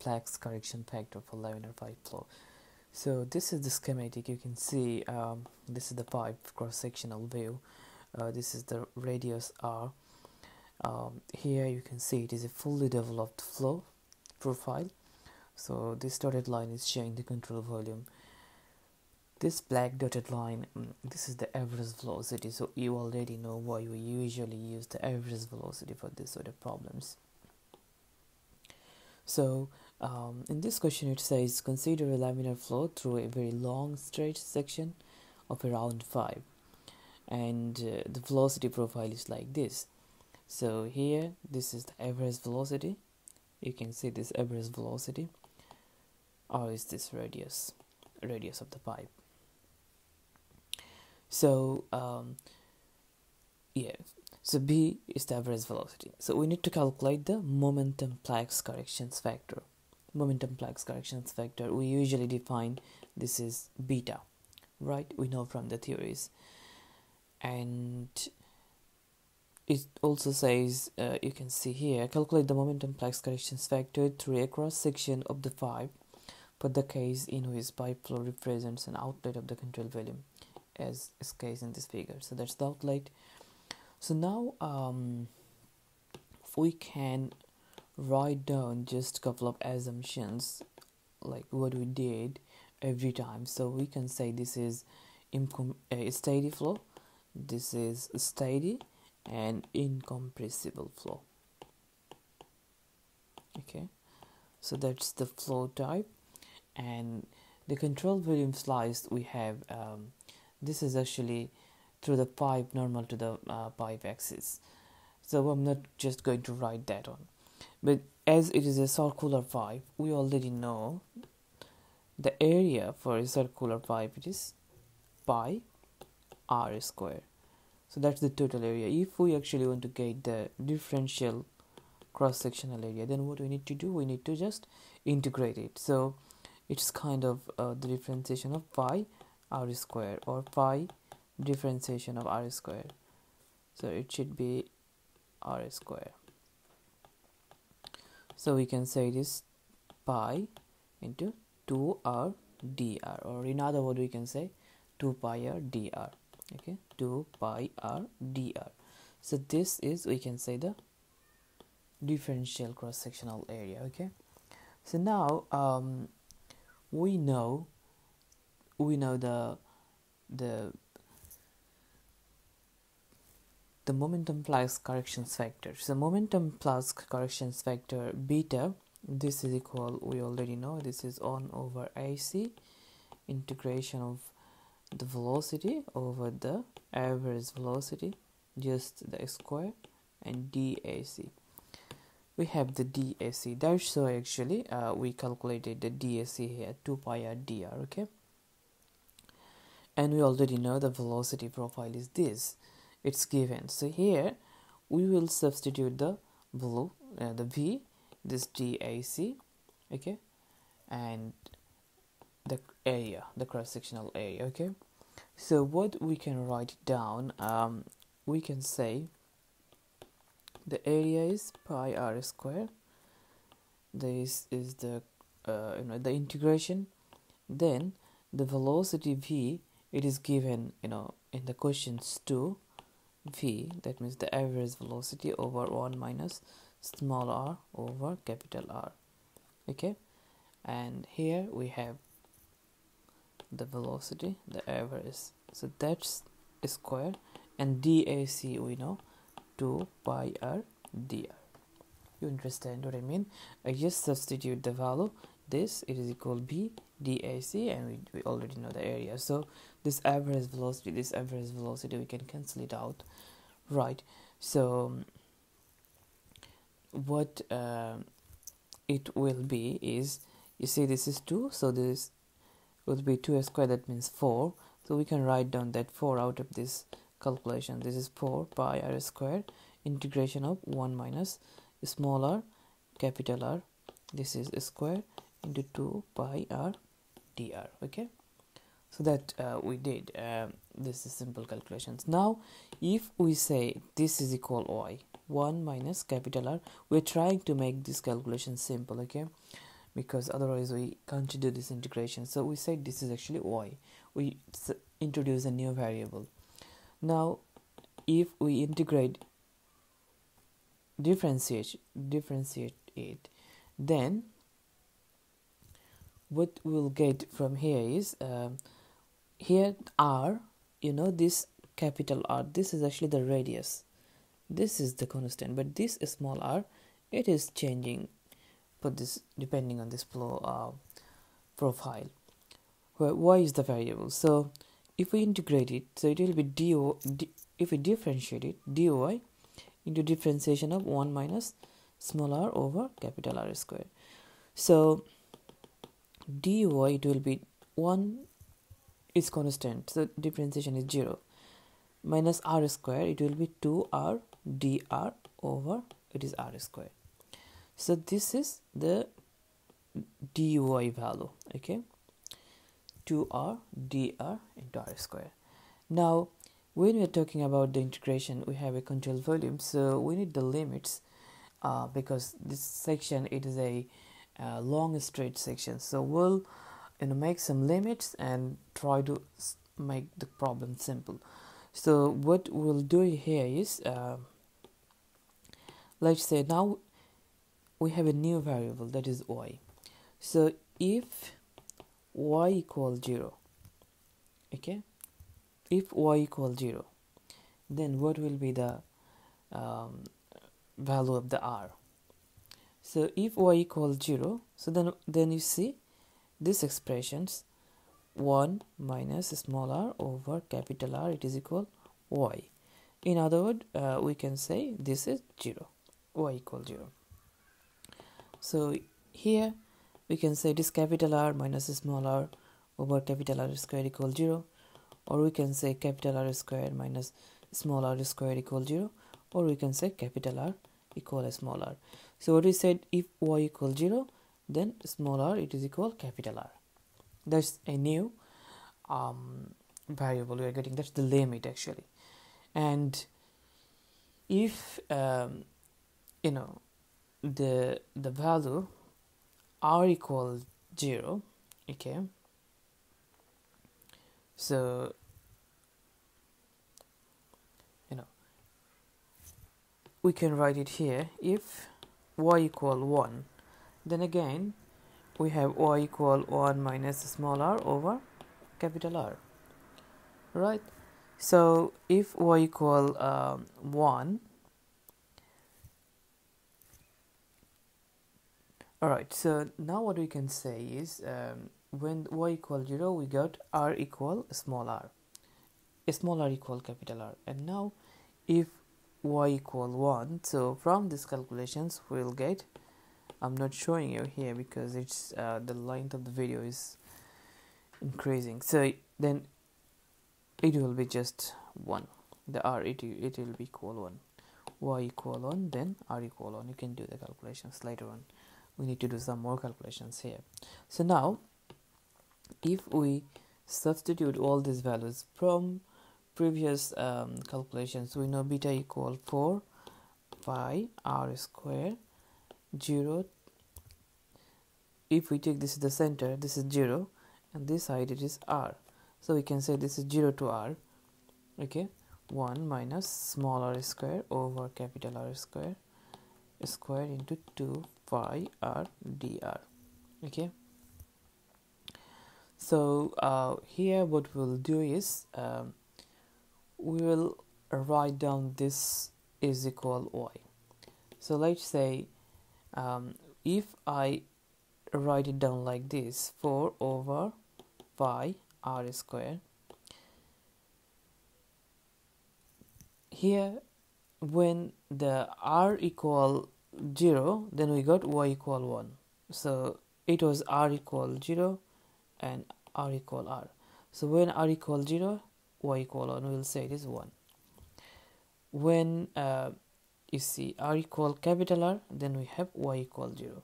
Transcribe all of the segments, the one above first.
flux correction factor for laminar pipe flow. So this is the schematic. You can see um, this is the pipe cross-sectional view. Uh, this is the radius r. Um, here you can see it is a fully developed flow profile. So this dotted line is showing the control volume. This black dotted line, um, this is the average velocity. So you already know why we usually use the average velocity for this sort of problems. So um, in this question it says consider a laminar flow through a very long straight section of around 5 and uh, the velocity profile is like this. So here this is the average velocity. You can see this average velocity. Or is this radius radius of the pipe. So um, yeah so b is the average velocity. So we need to calculate the momentum flux corrections factor. Momentum flux corrections factor we usually define this is beta right? We know from the theories. And it also says uh, you can see here calculate the momentum flux corrections factor through a cross section of the pipe for the case in which pipe flow represents an outlet of the control volume as is case in this figure. So that's the outlet so now um, we can write down just a couple of assumptions like what we did every time. So we can say this is a steady flow this is steady and incompressible flow. Okay? So that's the flow type. And the control volume slice we have um, this is actually through the pipe normal to the uh, pipe axis so I'm not just going to write that on. But as it is a circular pipe we already know the area for a circular pipe it is pi r square. So that's the total area. If we actually want to get the differential cross sectional area then what we need to do? We need to just integrate it. So it's kind of uh, the differentiation of pi r square or pi differentiation of r square so it should be r square so we can say this pi into 2r dr or in other word we can say 2 pi r dr okay? 2 pi r dr. So this is we can say the differential cross sectional area okay? So now um, we know we know the the the momentum flux corrections factor. So momentum flux corrections factor beta this is equal we already know this is 1 over ac integration of the velocity over the average velocity just the square and dac we have the dac that's so actually uh, we calculated the dac here 2 pi r dr okay? And we already know the velocity profile is this it's given. So here we will substitute the blue uh, the v this dac okay? And the area the cross sectional area okay? So what we can write down um, we can say the area is pi r square. This is the uh, you know the integration. Then the velocity v it is given you know in the questions 2 v that means the average velocity over 1 minus small r over capital R okay? And here we have the velocity the average. So that's square and dac we know 2 pi r dr. You understand what i mean? I just substitute the value. This it is equal b dac and we, we already know the area. So this average velocity this average velocity we can cancel it out right? So what uh, it will be is you see this is 2 so this will be 2 square that means 4 so we can write down that 4 out of this calculation. This is 4 pi r square integration of 1 minus small r capital R. This is square into 2 pi r dr okay? So that uh, we did uh, this is simple calculations. Now if we say this is equal y 1 minus capital R we're trying to make this calculation simple okay? Because otherwise we can't do this integration. So we said this is actually y. We introduce a new variable. Now if we integrate differentiate differentiate it then what we'll get from here is um, here r you know this capital r this is actually the radius. This is the constant but this small r it is changing for this depending on this flow uh, profile. Where y is the variable? So if we integrate it so it will be dy d, if we differentiate it dy into differentiation of 1 minus small r over capital R square so dy it will be 1 is constant. So differentiation is 0 minus r square it will be 2r dr over it is r square. So this is the dy value okay? 2r dr into r square. Now when we're talking about the integration we have a control volume so we need the limits uh, because this section it is a uh, long straight section so we'll you know make some limits and try to make the problem simple. So what we'll do here is uh, let's say now we have a new variable that is y. So if y equals 0 okay? If y equals 0 then what will be the um, value of the r so if y equals 0 so then then you see this expressions 1 minus small r over capital R it is equal y. In other words uh, we can say this is 0 y equals 0 so here we can say this capital R minus small r over capital R square equal 0 or we can say capital R square minus small r square equal 0 or we can say capital R equal small r. So what we said if y equal 0 then small r it is equal capital R. That's a new um, variable we are getting. That's the limit actually. And if um, you know the the value r equal 0 okay so you know we can write it here. If y equal 1 then again we have y equal 1 minus small r over capital R right? So if y equal um, 1 alright so now what we can say is um, when y equal 0 we got r equal small r small r equal capital R. And now if y equal 1 so from these calculations we'll get I'm not showing you here because it's uh, the length of the video is increasing. So then it will be just 1 the r it, it will be equal 1 y equal 1 then r equal 1 you can do the calculations later on. We need to do some more calculations here. So now if we substitute all these values from previous um, calculations we know beta equal 4 pi r square 0 if we take this is the center this is 0 and this side it is r. So we can say this is 0 to r okay? 1 minus small r square over capital R square square into 2 pi r dr okay? So uh, here what we'll do is um, we will write down this is equal y. So let's say um, if I write it down like this 4 over pi r square here when the r equal 0 then we got y equal 1 so it was r equal 0 and r equal r. So when r equal 0 y equal 1 we'll say it is 1 when uh, you see r equal capital R then we have y equal 0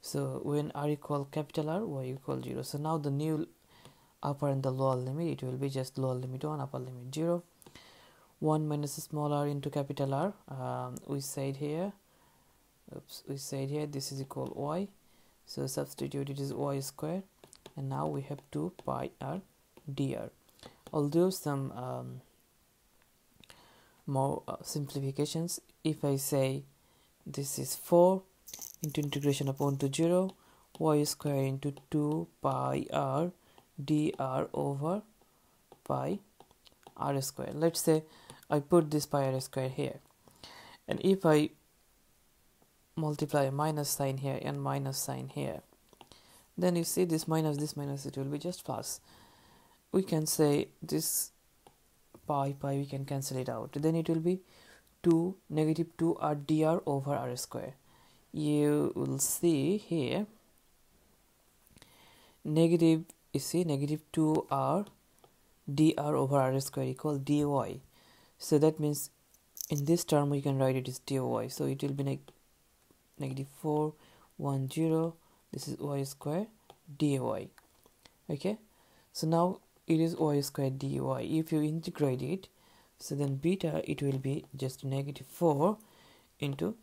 so when r equal capital R y equal 0 so now the new upper and the lower limit it will be just lower limit 1 upper limit 0 1 minus small r into capital R um, we said here oops we said here this is equal y. So substitute it is y square and now we have 2 pi r dr although some um, more uh, simplifications. If I say this is 4 into integration upon to 0 y square into 2 pi r dr over pi r square. Let's say I put this pi r square here. And if I multiply a minus sign here and minus sign here then you see this minus this minus it will be just plus we can say this pi pi we can cancel it out. Then it will be 2 negative 2 r dr over r square. You will see here negative you see negative 2 r dr over r square equal dy. So that means in this term we can write it as dy. So it will be neg negative 4 1 0 this is y square dy. Okay? So now it is y squared dy if you integrate it so then beta it will be just negative 4 into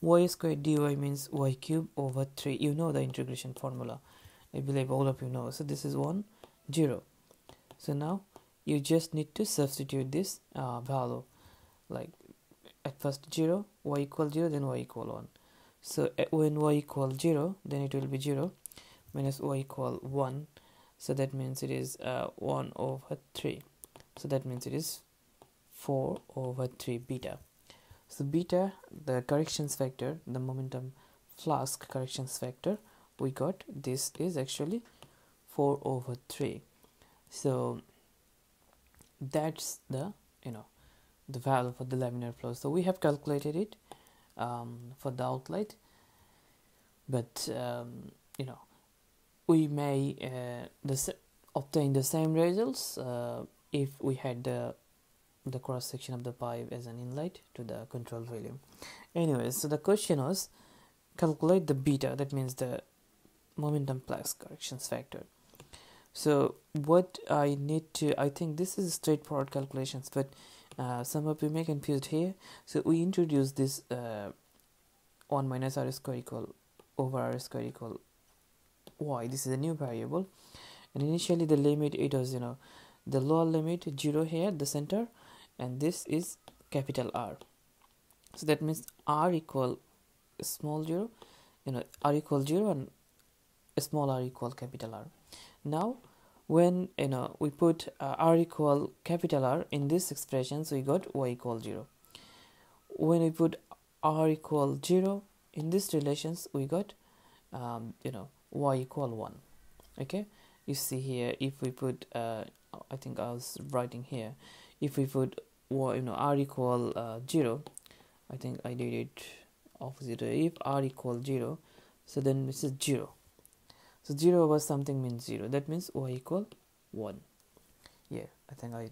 y squared dy means y cube over 3 you know the integration formula. I believe all of you know. So this is 1 0 so now you just need to substitute this uh, value. Like at first 0 y equal 0 then y equal 1 so when y equal 0 then it will be 0 minus y equal 1 so that means it is uh, 1 over 3 so that means it is 4 over 3 beta. So beta the corrections factor the momentum flux corrections factor we got this is actually 4 over 3 so that's the you know the value for the laminar flow. So we have calculated it um, for the outlet. But um, you know we may uh, the, obtain the same results uh, if we had the the cross section of the pipe as an inlet to the control volume. Anyways so the question was calculate the beta that means the momentum flux corrections factor. So what i need to i think this is straightforward calculations but uh, some of you may confused here. So we introduce this uh, 1 minus r square equal over r square equal y this is a new variable. And initially the limit it was you know the lower limit 0 here the center and this is capital R. So that means R equal small 0 you know R equal 0 and small r equal capital R. Now when you know we put uh, R equal capital R in this expression so we got y equal 0 when we put R equal 0 in this relations we got um, you know y equal 1 okay? You see here if we put uh, I think I was writing here if we put y you know r equal uh, 0 I think I did it opposite if r equal 0 so then this is 0 so 0 over something means 0 that means y equal 1 yeah I think I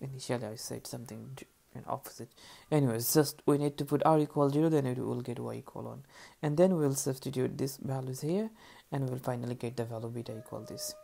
initially I said something opposite. Anyways just we need to put r equal 0 then it will get y equal 1 and then we'll substitute these values here and we'll finally get the value beta equal this